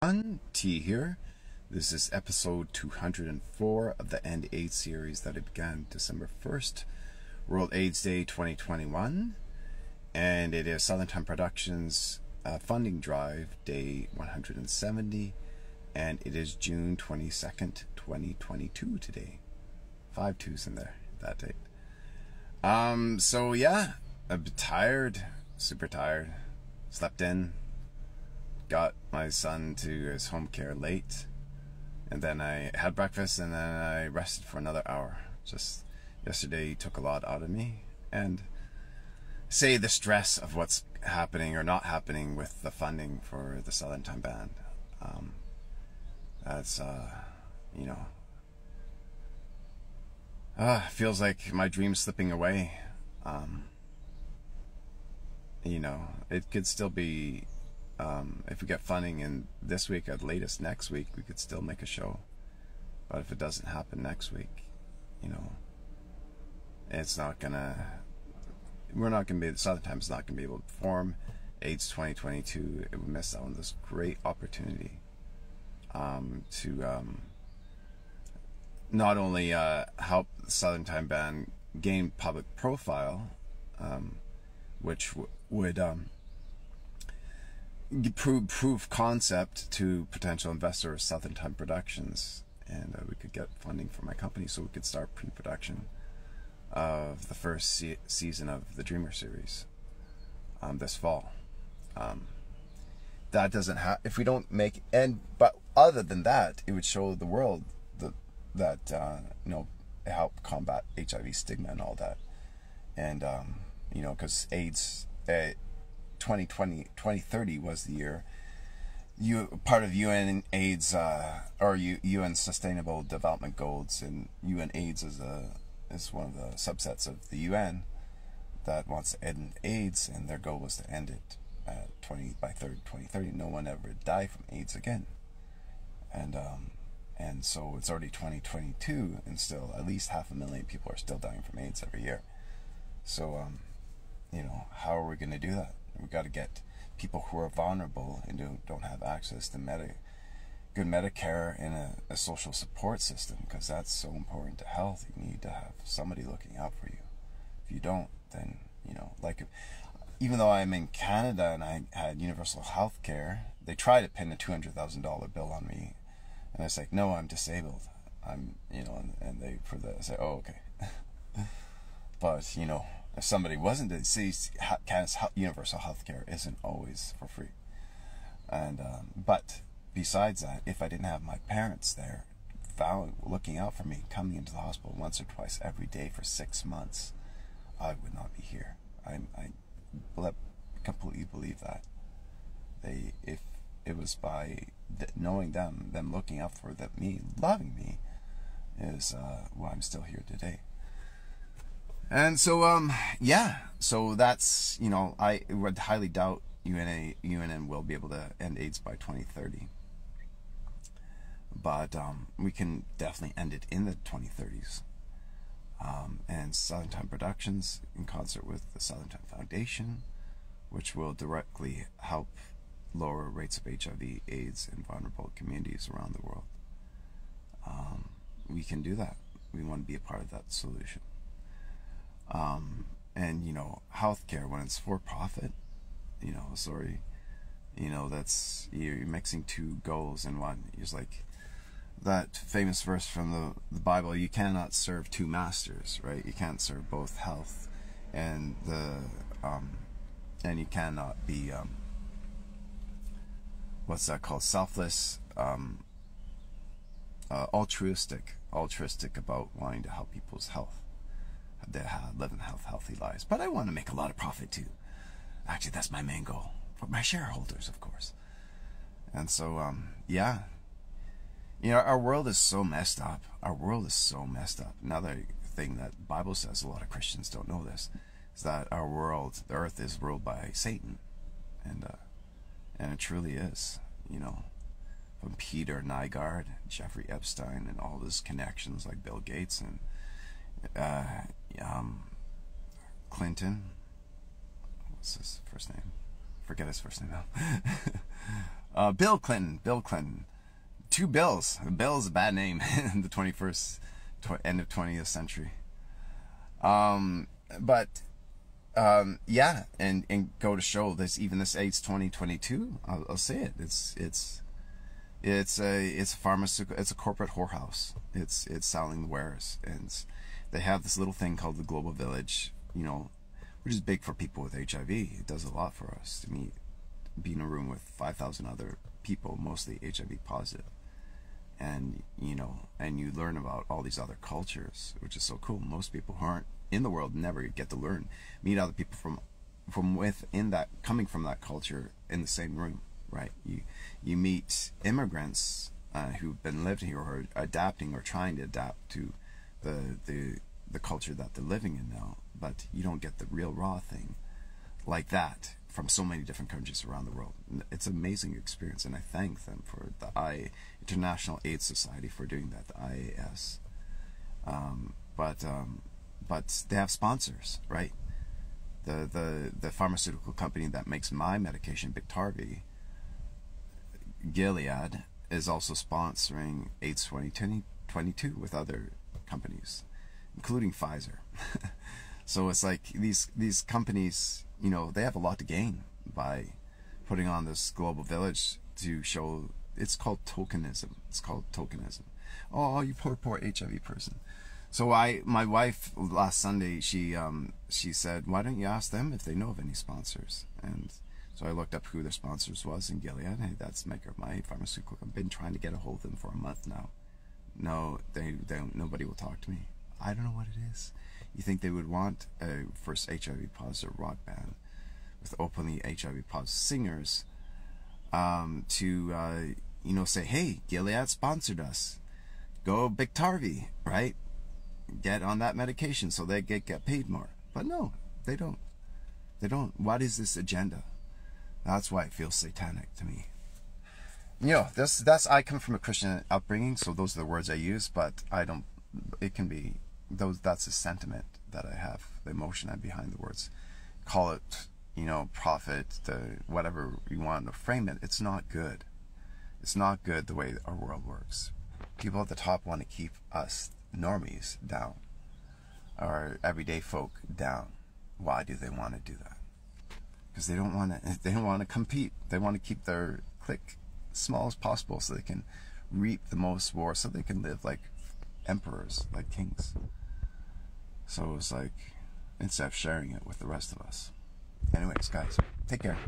everyone, T here. This is episode 204 of the End AIDS series that I began December 1st, World AIDS Day 2021. And it is Southern Time Productions uh, funding drive, day 170. And it is June 22nd, 2022 today. Five twos in there, that date. Um, so yeah, I'm tired, super tired. Slept in, got my son to his home care late, and then I had breakfast, and then I rested for another hour. Just yesterday took a lot out of me, and say the stress of what's happening or not happening with the funding for the Southern Time Band. Um, that's uh, you know, uh, feels like my dream's slipping away. Um, you know, it could still be um, if we get funding in this week at latest next week, we could still make a show. But if it doesn't happen next week, you know, it's not gonna. We're not gonna be. The Southern Times not gonna be able to perform. AIDS 2022. It would miss out on this great opportunity um, to um, not only uh, help the Southern Time Band gain public profile, um, which w- would prove proof concept to potential investors, Southern Time Productions, and uh, we could get funding for my company so we could start pre-production of the first se- season of the Dreamer series um, this fall. Um, that doesn't have if we don't make and but other than that, it would show the world that that uh, you know help combat HIV stigma and all that, and um, you know because AIDS. Uh, 2020 2030 was the year. You part of UN AIDS uh, or UN Sustainable Development Goals and UN AIDS is a is one of the subsets of the UN that wants to end AIDS and their goal was to end it at 20 by 30, 2030 no one ever die from AIDS again. And um, and so it's already 2022 and still at least half a million people are still dying from AIDS every year. So um, you know how are we going to do that We've got to get people who are vulnerable and don't, don't have access to medi- good Medicare and a, a social support system because that's so important to health. You need to have somebody looking out for you. If you don't, then, you know, like, even though I'm in Canada and I had universal health care, they tried to pin a $200,000 bill on me. And I was like, no, I'm disabled. I'm, you know, and, and they, for the, say, oh, okay. but, you know, if somebody wasn't Canada's universal health care isn't always for free. And um, but besides that, if I didn't have my parents there, looking out for me, coming into the hospital once or twice every day for six months, I would not be here. I, I completely believe that. They, if it was by knowing them, them looking out for them, me, loving me, is uh, why I'm still here today. And so, um, yeah, so that's, you know, I would highly doubt UNA, UNN will be able to end AIDS by 2030. But um, we can definitely end it in the 2030s. Um, and Southern Time Productions, in concert with the Southern Time Foundation, which will directly help lower rates of HIV, AIDS, in vulnerable communities around the world. Um, we can do that. We want to be a part of that solution. Um, and you know, healthcare when it's for profit, you know, sorry, you know, that's you're mixing two goals in one. It's like that famous verse from the, the Bible: "You cannot serve two masters." Right? You can't serve both health and the um, and you cannot be um, what's that called? Selfless, um, uh, altruistic, altruistic about wanting to help people's health they live in health, healthy lives. But I want to make a lot of profit too. Actually, that's my main goal for my shareholders, of course. And so, um, yeah, you know, our world is so messed up. Our world is so messed up. Another thing that Bible says, a lot of Christians don't know this, is that our world, the earth, is ruled by Satan, and uh, and it truly is. You know, from Peter Nygard, Jeffrey Epstein, and all his connections like Bill Gates and uh, um, Clinton. What's his first name? Forget his first name now. Uh, Bill Clinton. Bill Clinton. Two Bills. Bill is a bad name in the 21st, tw- end of 20th century. Um, but um, yeah, and and go to show this even this AIDS 2022. I'll, I'll say it. It's it's it's a it's a pharmaceutical. It's a corporate whorehouse. It's it's selling the wares, and they have this little thing called the Global Village. You know, which is big for people with HIV. It does a lot for us. To me, be in a room with 5,000 other people, mostly HIV positive, and you know, and you learn about all these other cultures, which is so cool. Most people who aren't in the world never get to learn, meet other people from from within that, coming from that culture in the same room, right? You you meet immigrants uh, who've been living here or adapting or trying to adapt to the the the culture that they're living in now, but you don't get the real raw thing like that from so many different countries around the world. It's an amazing experience, and I thank them for the I International AIDS Society for doing that, the IAS. Um, but um, but they have sponsors, right? The the the pharmaceutical company that makes my medication, Biktarvy, Gilead, is also sponsoring AIDS 2022 with other companies, including Pfizer. so it's like these these companies, you know, they have a lot to gain by putting on this global village to show. It's called tokenism. It's called tokenism. Oh, you poor poor HIV person. So I, my wife last Sunday, she um, she said, "Why don't you ask them if they know of any sponsors?" And so I looked up who their sponsors was in Gilead. Hey, that's maker of my pharmaceutical. I've been trying to get a hold of them for a month now. No, they, they nobody will talk to me. I don't know what it is. You think they would want a first HIV positive rock band with openly HIV positive singers um, to uh, you know say, "Hey, Gilead sponsored us. Go Biktarvy, right? Get on that medication so they get get paid more." But no, they don't. They don't. What is this agenda? That's why it feels satanic to me. You know, this that's I come from a Christian upbringing, so those are the words I use, but I don't it can be those that's the sentiment that I have, the emotion I behind the words. Call it, you know, profit, the whatever you want to frame it, it's not good. It's not good the way our world works. People at the top want to keep us normies down. Our everyday folk down. Why do they want to do that? because they don't want to they don't want to compete they want to keep their clique small as possible so they can reap the most war so they can live like emperors like kings. So it's like instead of sharing it with the rest of us. Anyways guys take care